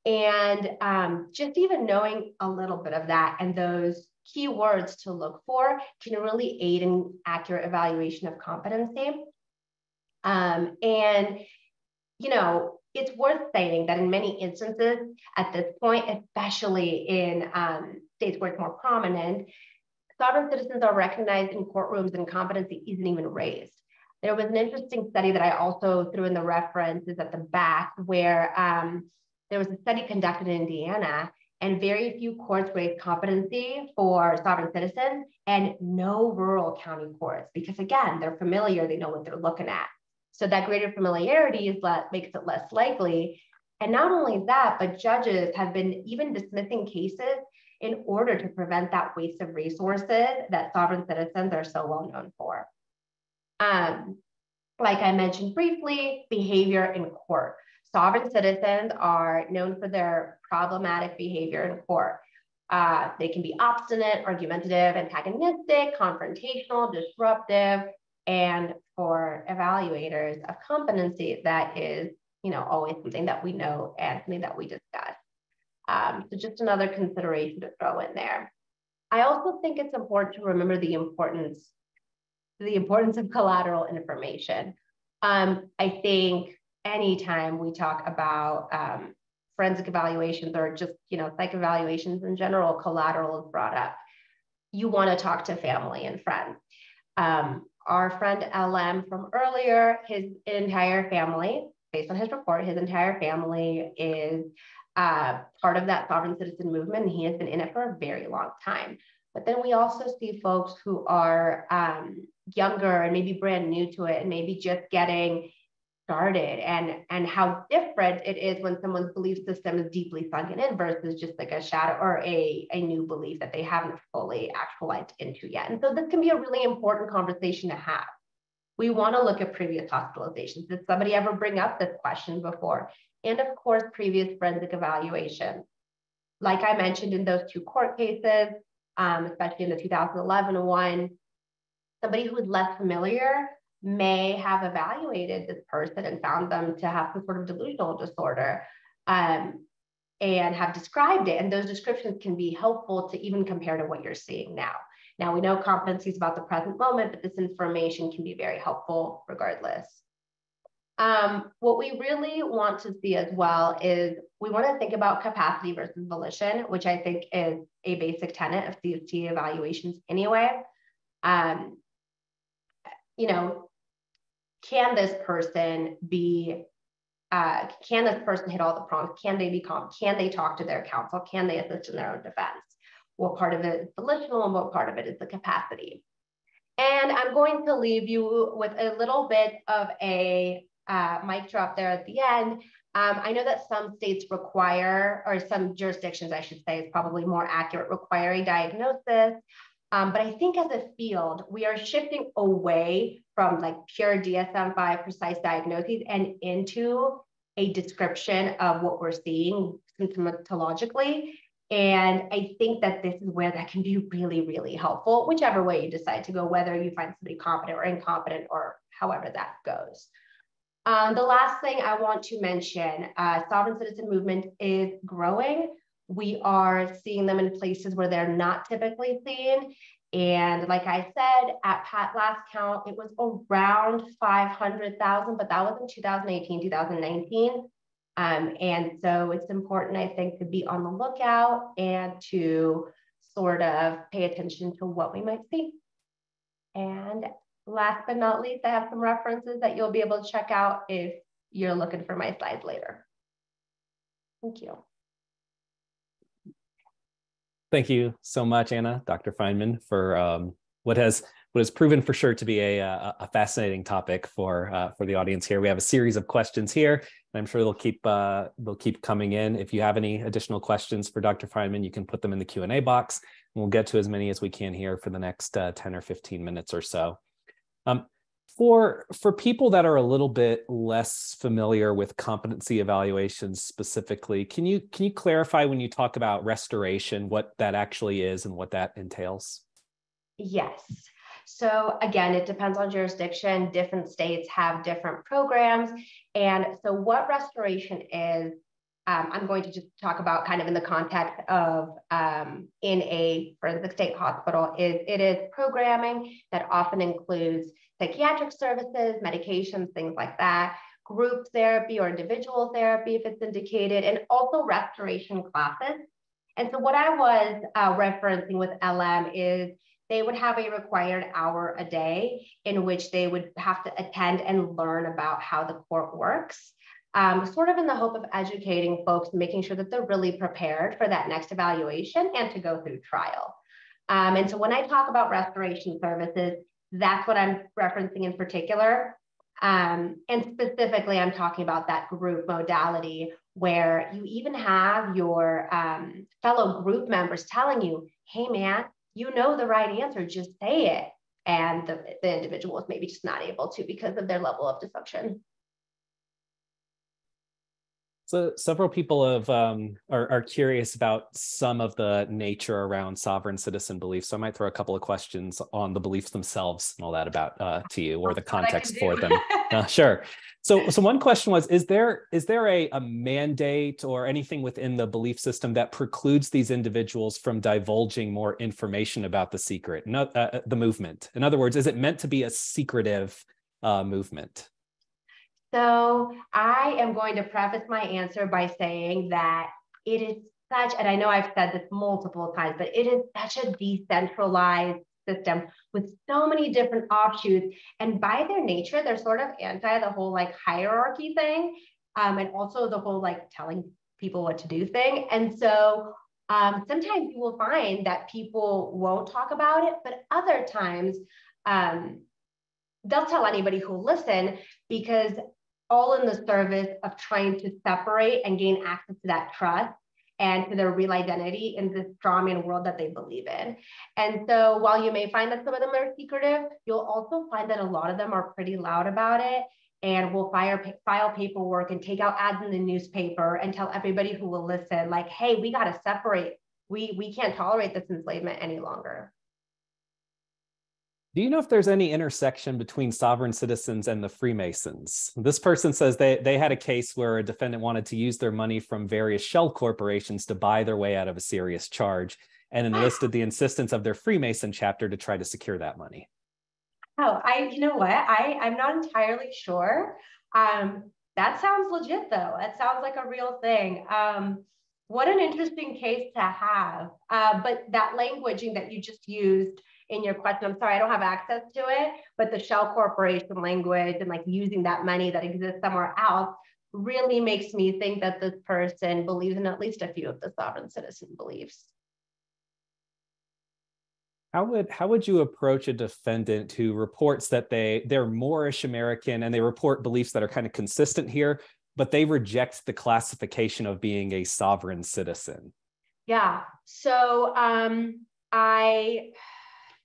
and um, just even knowing a little bit of that and those key words to look for can really aid in accurate evaluation of competency um, and you know it's worth saying that in many instances at this point especially in um, states where it's more prominent sovereign citizens are recognized in courtrooms and competency isn't even raised there was an interesting study that I also threw in the references at the back where um, there was a study conducted in Indiana and very few courts raised competency for sovereign citizens and no rural county courts because again, they're familiar, they know what they're looking at. So that greater familiarity is let, makes it less likely. And not only that, but judges have been even dismissing cases in order to prevent that waste of resources that sovereign citizens are so well known for. Um, like I mentioned briefly, behavior in court. Sovereign citizens are known for their problematic behavior in court. Uh, they can be obstinate, argumentative, antagonistic, confrontational, disruptive, and for evaluators of competency, that is, you know, always something that we know and something that we discuss. Um, so just another consideration to throw in there. I also think it's important to remember the importance the importance of collateral information. Um, I think anytime we talk about um, forensic evaluations or just you know psych evaluations in general, collateral is brought up. You want to talk to family and friends. Um, our friend LM from earlier, his entire family, based on his report, his entire family is uh, part of that sovereign citizen movement. And he has been in it for a very long time. But then we also see folks who are um, younger and maybe brand new to it and maybe just getting started and and how different it is when someone's belief system is deeply sunken in versus just like a shadow or a, a new belief that they haven't fully actualized into yet. And so this can be a really important conversation to have. We want to look at previous hospitalizations. Did somebody ever bring up this question before? And of course, previous forensic evaluation. Like I mentioned in those two court cases, um, especially in the 2011 one, somebody who is less familiar may have evaluated this person and found them to have some sort of delusional disorder um, and have described it. And those descriptions can be helpful to even compare to what you're seeing now. Now we know competency is about the present moment, but this information can be very helpful regardless. Um, what we really want to see as well is we want to think about capacity versus volition, which I think is a basic tenet of CST evaluations anyway. Um, you know, can this person be, uh, can this person hit all the prongs? Can they be calm? Can they talk to their counsel? Can they assist in their own defense? What part of it is volitional and what part of it is the capacity? And I'm going to leave you with a little bit of a uh, mic drop there at the end. Um, I know that some states require, or some jurisdictions, I should say, is probably more accurate, require a diagnosis. Um, but I think as a field, we are shifting away from like pure DSM-5 precise diagnoses and into a description of what we're seeing symptomatologically. And I think that this is where that can be really, really helpful, whichever way you decide to go, whether you find somebody competent or incompetent or however that goes. Um, the last thing I want to mention, uh, sovereign citizen movement is growing. We are seeing them in places where they're not typically seen. And like I said, at Pat last count, it was around 500,000, but that was in 2018, 2019. Um, and so it's important, I think, to be on the lookout and to sort of pay attention to what we might see. And last but not least, I have some references that you'll be able to check out if you're looking for my slides later. Thank you. Thank you so much, Anna, Dr. Feinman, for um, what has what has proven for sure to be a, a, a fascinating topic for uh, for the audience here. We have a series of questions here, and I'm sure they'll keep uh, they'll keep coming in. If you have any additional questions for Dr. Feinman, you can put them in the Q and A box, and we'll get to as many as we can here for the next uh, 10 or 15 minutes or so. Um, for for people that are a little bit less familiar with competency evaluations specifically, can you can you clarify when you talk about restoration what that actually is and what that entails? Yes. So again, it depends on jurisdiction. Different states have different programs. And so what restoration is, um, I'm going to just talk about kind of in the context of um, in a forensic state hospital is it is programming that often includes psychiatric services, medications, things like that, group therapy or individual therapy if it's indicated, and also restoration classes. And so what I was uh, referencing with LM is they would have a required hour a day in which they would have to attend and learn about how the court works. Um, sort of in the hope of educating folks, making sure that they're really prepared for that next evaluation and to go through trial. Um, and so when I talk about restoration services, that's what I'm referencing in particular. Um, and specifically, I'm talking about that group modality where you even have your um, fellow group members telling you, hey, man, you know the right answer, just say it. And the, the individual is maybe just not able to because of their level of dysfunction. So several people have um, are, are curious about some of the nature around sovereign citizen beliefs. So I might throw a couple of questions on the beliefs themselves and all that about uh, to you, or the context for them. Uh, sure. So, so one question was: Is there is there a, a mandate or anything within the belief system that precludes these individuals from divulging more information about the secret, not uh, uh, the movement? In other words, is it meant to be a secretive uh, movement? So I am going to preface my answer by saying that it is such, and I know I've said this multiple times, but it is such a decentralized system with so many different offshoots. And by their nature, they're sort of anti the whole like hierarchy thing um, and also the whole like telling people what to do thing. And so um, sometimes you will find that people won't talk about it, but other times um, they'll tell anybody who'll listen because all in the service of trying to separate and gain access to that trust and to their real identity in this Strawman world that they believe in. And so while you may find that some of them are secretive, you'll also find that a lot of them are pretty loud about it and will file, file paperwork and take out ads in the newspaper and tell everybody who will listen, like, hey, we got to separate. We, we can't tolerate this enslavement any longer. Do you know if there's any intersection between sovereign citizens and the Freemasons? This person says they, they had a case where a defendant wanted to use their money from various shell corporations to buy their way out of a serious charge and enlisted the insistence of their Freemason chapter to try to secure that money. Oh, I, you know what? I, I'm not entirely sure. Um, that sounds legit though. That sounds like a real thing. Um, what an interesting case to have. Uh, but that languaging that you just used in your question. I'm sorry, I don't have access to it, but the shell corporation language and like using that money that exists somewhere else really makes me think that this person believes in at least a few of the sovereign citizen beliefs. how would how would you approach a defendant who reports that they they're Moorish American and they report beliefs that are kind of consistent here, but they reject the classification of being a sovereign citizen? Yeah. So um, I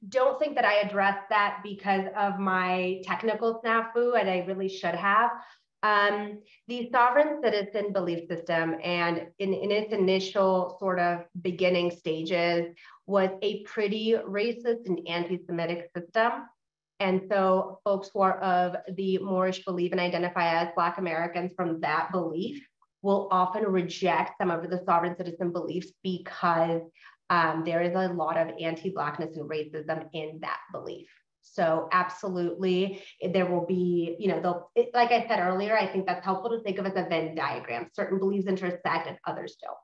don't think that I addressed that because of my technical snafu, and I really should have. Um, the sovereign citizen belief system and in, in its initial sort of beginning stages was a pretty racist and anti-Semitic system. And so folks who are of the Moorish belief and identify as Black Americans from that belief will often reject some of the sovereign citizen beliefs because um, there is a lot of anti-Blackness and racism in that belief. So absolutely, there will be, you know, it, like I said earlier, I think that's helpful to think of as a Venn diagram. Certain beliefs intersect and others don't.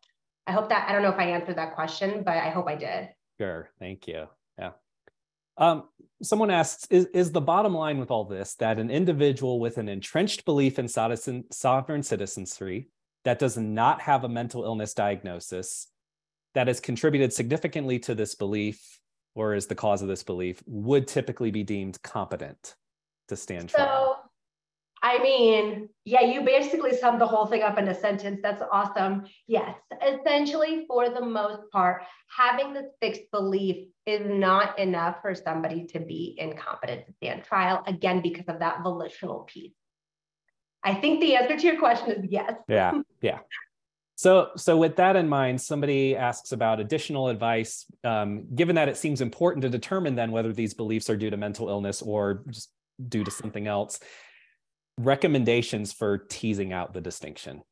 I hope that, I don't know if I answered that question, but I hope I did. Sure, thank you. Yeah. Um, someone asks, is, is the bottom line with all this that an individual with an entrenched belief in citizen, sovereign citizenry that does not have a mental illness diagnosis that has contributed significantly to this belief or is the cause of this belief would typically be deemed competent to stand trial? So, I mean, yeah, you basically summed the whole thing up in a sentence. That's awesome. Yes, essentially, for the most part, having this fixed belief is not enough for somebody to be incompetent to stand trial, again, because of that volitional piece. I think the answer to your question is yes. Yeah, yeah. So, so with that in mind, somebody asks about additional advice. Um, given that it seems important to determine then whether these beliefs are due to mental illness or just due to something else, recommendations for teasing out the distinction.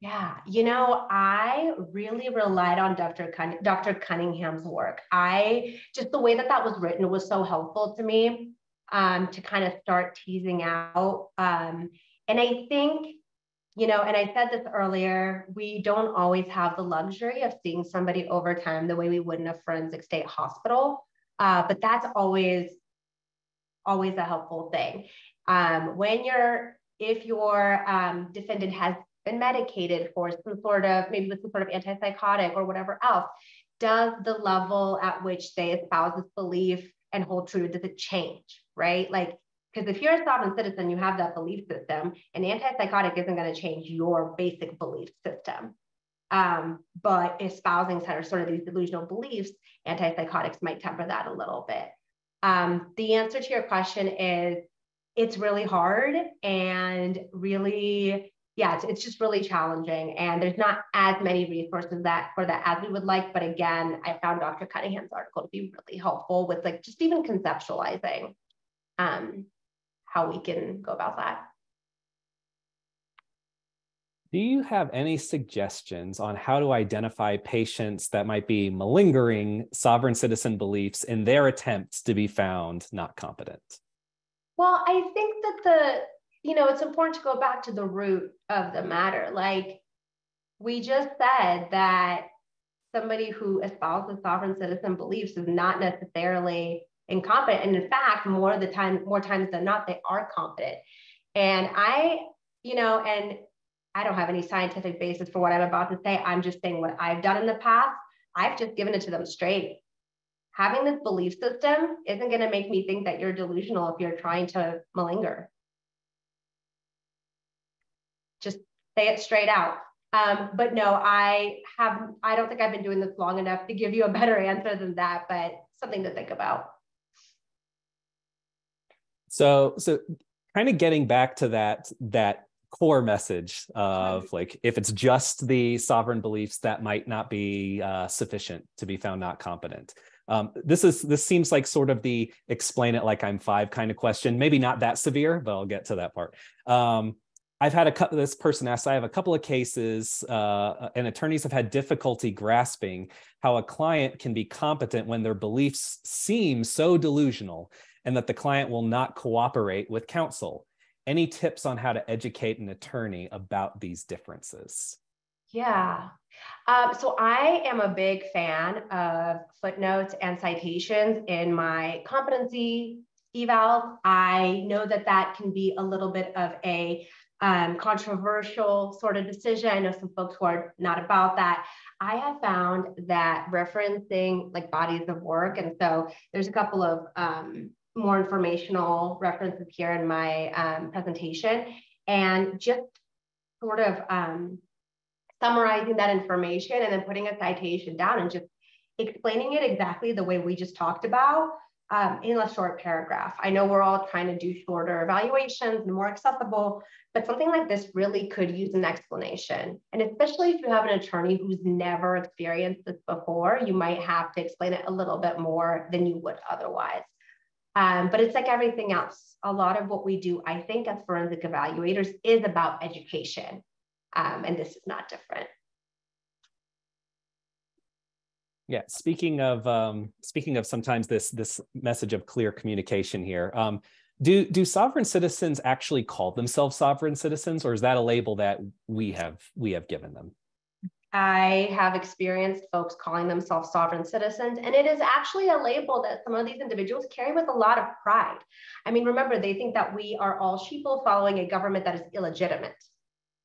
Yeah, you know, I really relied on Dr. Cunning, Dr. Cunningham's work. I just the way that that was written was so helpful to me um, to kind of start teasing out. Um, and I think you know, and I said this earlier, we don't always have the luxury of seeing somebody over time the way we would in a forensic state hospital. Uh, but that's always, always a helpful thing. Um, when you're, if your um, defendant has been medicated for some sort of, maybe with some sort of antipsychotic or whatever else, does the level at which they espouse this belief and hold true, does it change, right? Like because if you're a sovereign citizen, you have that belief system, and antipsychotic isn't going to change your basic belief system. Um, but espousing sort of these delusional beliefs, antipsychotics might temper that a little bit. Um, the answer to your question is it's really hard and really, yeah, it's, it's just really challenging. And there's not as many resources that for that as we would like. But again, I found Dr. Cunningham's article to be really helpful with like just even conceptualizing um, how we can go about that. Do you have any suggestions on how to identify patients that might be malingering sovereign citizen beliefs in their attempts to be found not competent? Well, I think that the, you know, it's important to go back to the root of the matter. Like we just said that somebody who espouses sovereign citizen beliefs is not necessarily incompetent. And in fact, more of the time, more times than not, they are competent. And I, you know, and I don't have any scientific basis for what I'm about to say. I'm just saying what I've done in the past. I've just given it to them straight. Having this belief system isn't going to make me think that you're delusional if you're trying to malinger. Just say it straight out. Um, but no, I have, I don't think I've been doing this long enough to give you a better answer than that, but something to think about. So so kind of getting back to that that core message of like if it's just the sovereign beliefs that might not be uh, sufficient to be found not competent. Um, this is this seems like sort of the explain it like I'm five kind of question. Maybe not that severe, but I'll get to that part. Um, I've had a couple. This person asked. I have a couple of cases, uh, and attorneys have had difficulty grasping how a client can be competent when their beliefs seem so delusional and that the client will not cooperate with counsel. Any tips on how to educate an attorney about these differences? Yeah. Um, so I am a big fan of footnotes and citations in my competency eval. I know that that can be a little bit of a um, controversial sort of decision. I know some folks who are not about that. I have found that referencing like bodies of work, and so there's a couple of um, more informational references here in my um, presentation, and just sort of um, summarizing that information and then putting a citation down and just explaining it exactly the way we just talked about um, in a short paragraph. I know we're all trying to do shorter evaluations and more accessible, but something like this really could use an explanation. And especially if you have an attorney who's never experienced this before, you might have to explain it a little bit more than you would otherwise. Um, but it's like everything else. A lot of what we do, I think, as forensic evaluators is about education. Um, and this is not different. Yeah, speaking of um, speaking of sometimes this this message of clear communication here. Um, do do sovereign citizens actually call themselves sovereign citizens, or is that a label that we have we have given them? I have experienced folks calling themselves sovereign citizens, and it is actually a label that some of these individuals carry with a lot of pride. I mean, remember, they think that we are all sheeple following a government that is illegitimate,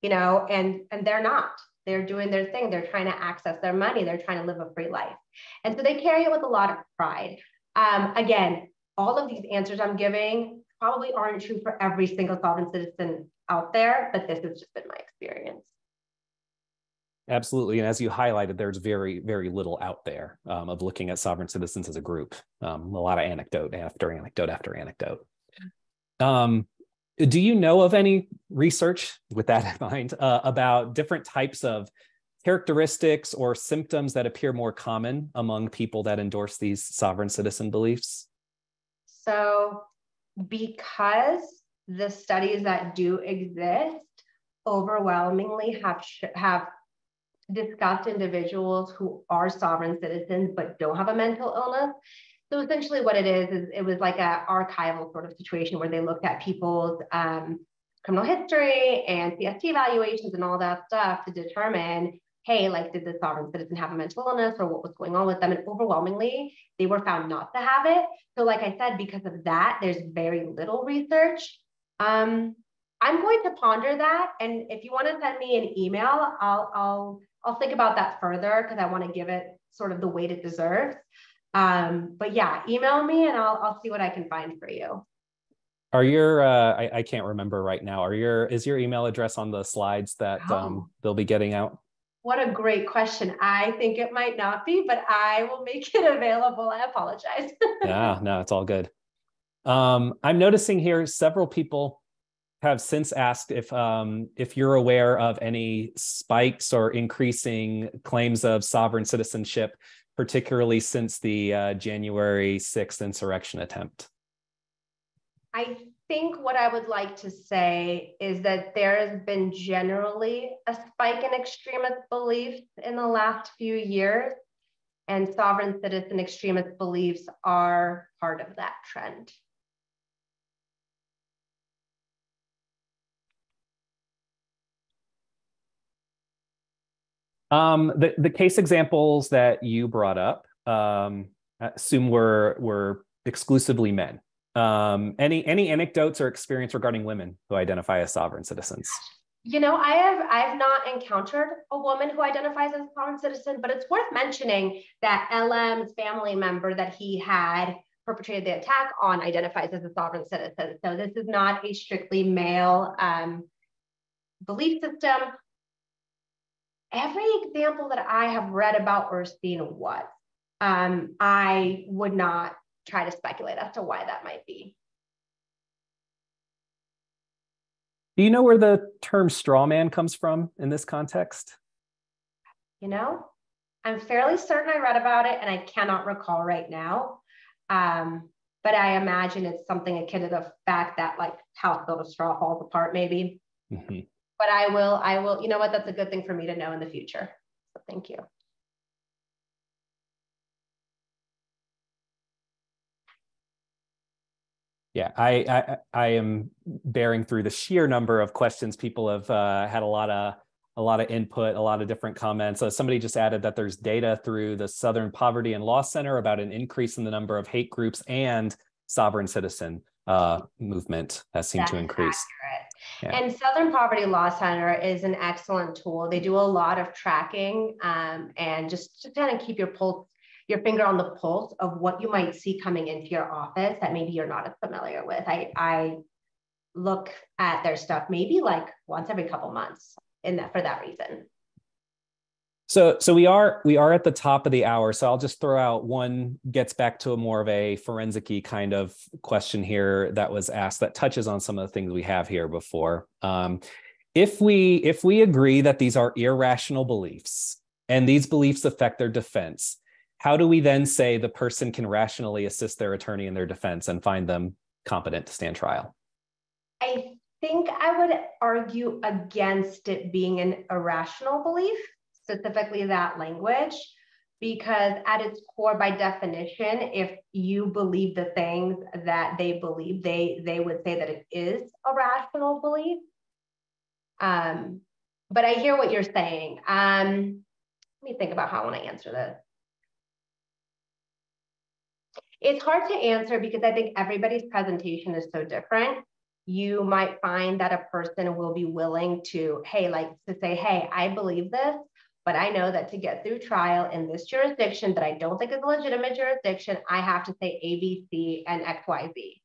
you know, and and they're not. They're doing their thing. They're trying to access their money. They're trying to live a free life, and so they carry it with a lot of pride. Um, again, all of these answers I'm giving probably aren't true for every single sovereign citizen out there, but this has just been my experience. Absolutely. And as you highlighted, there's very, very little out there um, of looking at sovereign citizens as a group. Um, a lot of anecdote after anecdote after anecdote. Um, do you know of any research with that in mind uh, about different types of characteristics or symptoms that appear more common among people that endorse these sovereign citizen beliefs? So, because the studies that do exist overwhelmingly have have discussed individuals who are sovereign citizens but don't have a mental illness. So essentially what it is, is it was like an archival sort of situation where they looked at people's um, criminal history and CST evaluations and all that stuff to determine, hey, like did the sovereign citizen have a mental illness or what was going on with them? And overwhelmingly, they were found not to have it. So like I said, because of that, there's very little research. Um, I'm going to ponder that. And if you want to send me an email, I'll, I'll I'll think about that further because I want to give it sort of the weight it deserves. Um, but yeah, email me and I'll I'll see what I can find for you. Are your uh, I, I can't remember right now. Are your is your email address on the slides that oh. um, they'll be getting out? What a great question. I think it might not be, but I will make it available. I apologize. yeah, no, it's all good. Um, I'm noticing here several people have since asked if um, if you're aware of any spikes or increasing claims of sovereign citizenship, particularly since the uh, January 6th insurrection attempt. I think what I would like to say is that there has been generally a spike in extremist beliefs in the last few years, and sovereign citizen extremist beliefs are part of that trend. Um, the, the case examples that you brought up, um, assume were, were exclusively men. Um, any, any anecdotes or experience regarding women who identify as sovereign citizens? You know, I have I've not encountered a woman who identifies as a sovereign citizen, but it's worth mentioning that LM's family member that he had perpetrated the attack on identifies as a sovereign citizen. So this is not a strictly male um, belief system every example that I have read about or seen was. Um, I would not try to speculate as to why that might be. Do you know where the term straw man comes from in this context? You know, I'm fairly certain I read about it and I cannot recall right now. Um, but I imagine it's something akin to the fact that like house built of straw falls apart, maybe. Mm-hmm but I will, I will, you know what, that's a good thing for me to know in the future. So thank you. Yeah, I, I, I am bearing through the sheer number of questions. People have uh, had a lot of a lot of input, a lot of different comments. Uh, somebody just added that there's data through the Southern Poverty and Law Center about an increase in the number of hate groups and sovereign citizen uh, movement has seemed That's to increase. Accurate. Yeah. And Southern Poverty Law Center is an excellent tool. They do a lot of tracking um, and just to kind of keep your pulse, your finger on the pulse of what you might see coming into your office that maybe you're not as familiar with. I, I look at their stuff maybe like once every couple months in that for that reason. So, so we are we are at the top of the hour. So I'll just throw out one gets back to a more of a forensic kind of question here that was asked that touches on some of the things we have here before. Um, if we if we agree that these are irrational beliefs and these beliefs affect their defense, how do we then say the person can rationally assist their attorney in their defense and find them competent to stand trial? I think I would argue against it being an irrational belief specifically that language because at its core by definition if you believe the things that they believe they they would say that it is a rational belief. Um but i hear what you're saying. Um let me think about how i want to answer this. It's hard to answer because i think everybody's presentation is so different. You might find that a person will be willing to hey like to say hey i believe this but I know that to get through trial in this jurisdiction that I don't think is a legitimate jurisdiction, I have to say A, B, C, and X, Y, Z,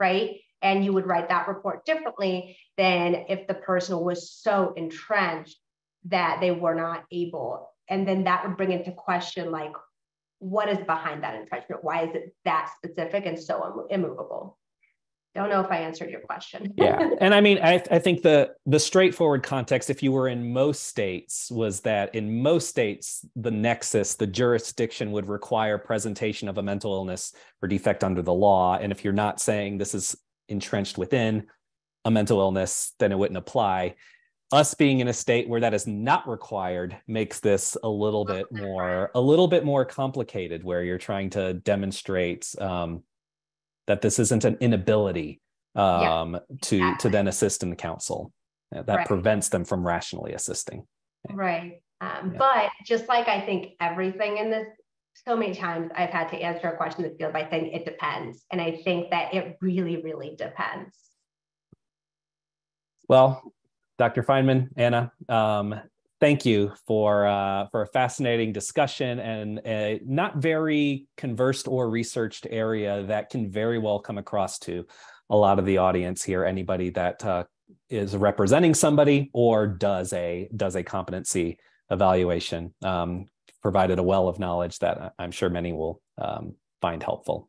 right? And you would write that report differently than if the person was so entrenched that they were not able. And then that would bring into question like, what is behind that entrenchment? Why is it that specific and so immovable? Don't know if I answered your question. yeah, and I mean, I, I think the the straightforward context, if you were in most states, was that in most states, the nexus, the jurisdiction would require presentation of a mental illness or defect under the law, and if you're not saying this is entrenched within a mental illness, then it wouldn't apply. Us being in a state where that is not required makes this a little bit more a little bit more complicated, where you're trying to demonstrate. Um, that this isn't an inability um, yeah, to exactly. to then assist in the counsel that right. prevents them from rationally assisting. Right. Um, yeah. But just like I think everything in this, so many times I've had to answer a question in the field by saying it depends. And I think that it really, really depends. Well, Dr. Feinman, Anna, um, thank you for uh, for a fascinating discussion and a not very conversed or researched area that can very well come across to a lot of the audience here. Anybody that uh, is representing somebody or does a does a competency evaluation um, provided a well of knowledge that I'm sure many will um, find helpful.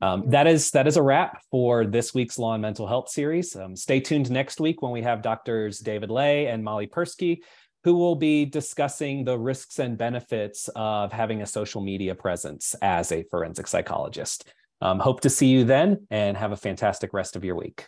Um, that is that is a wrap for this week's Law and Mental Health series. Um, stay tuned next week when we have doctors David Ley and Molly Persky who will be discussing the risks and benefits of having a social media presence as a forensic psychologist. Um, hope to see you then and have a fantastic rest of your week.